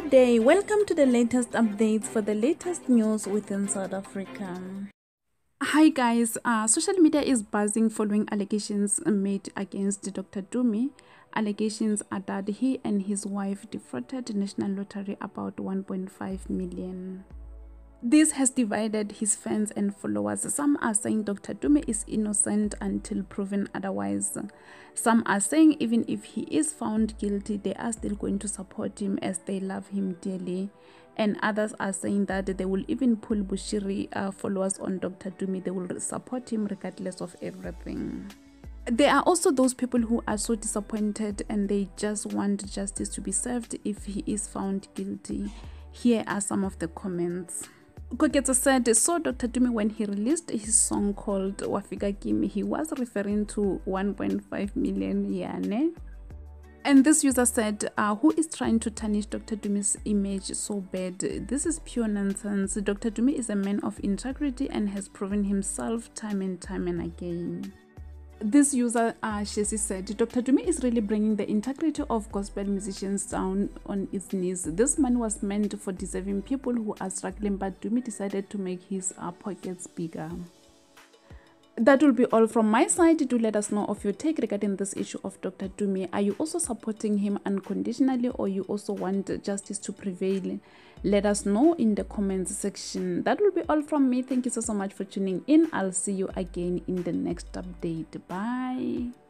day, welcome to the latest updates for the latest news within South Africa. Hi guys, uh, social media is buzzing following allegations made against Dr. Tumi. Allegations are that he and his wife defrauded National Lottery about 1.5 million. This has divided his fans and followers. Some are saying Dr. Tumi is innocent until proven otherwise. Some are saying even if he is found guilty, they are still going to support him as they love him dearly. And others are saying that they will even pull Bushiri uh, followers on Dr. Tumi. They will support him regardless of everything. There are also those people who are so disappointed and they just want justice to be served if he is found guilty. Here are some of the comments. Koketso said, so Dr. Tumi, when he released his song called Wafika Kimi, he was referring to 1.5 million yane. And this user said, uh, who is trying to tarnish Dr. Tumi's image so bad? This is pure nonsense. Dr. Tumi is a man of integrity and has proven himself time and time and again this user uh, Shesi said Dr. Tumi is really bringing the integrity of gospel musicians down on its knees. This man was meant for deserving people who are struggling, but Tumi decided to make his uh, pockets bigger. That will be all from my side. Do let us know of your take regarding this issue of Dr. Tumi. Are you also supporting him unconditionally or you also want justice to prevail? Let us know in the comments section. That will be all from me. Thank you so, so much for tuning in. I'll see you again in the next update. Bye.